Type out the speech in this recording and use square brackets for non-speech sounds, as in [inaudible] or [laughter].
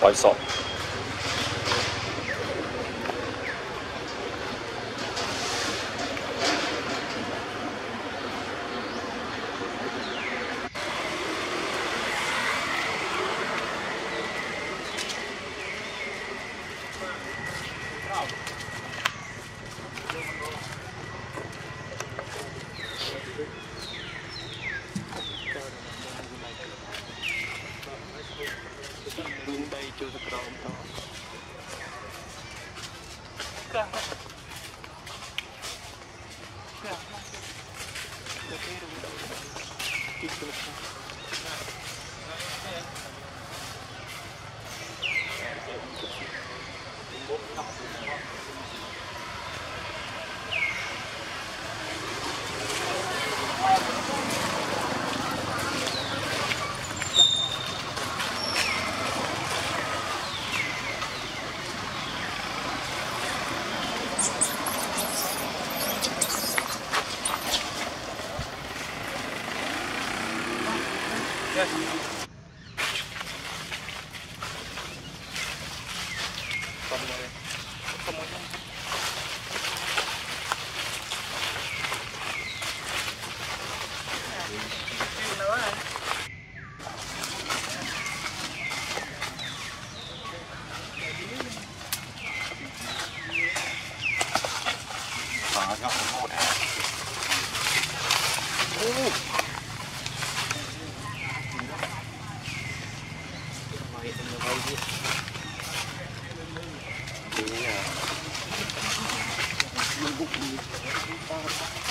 不好 to the [laughs] ground Oh. Thank you.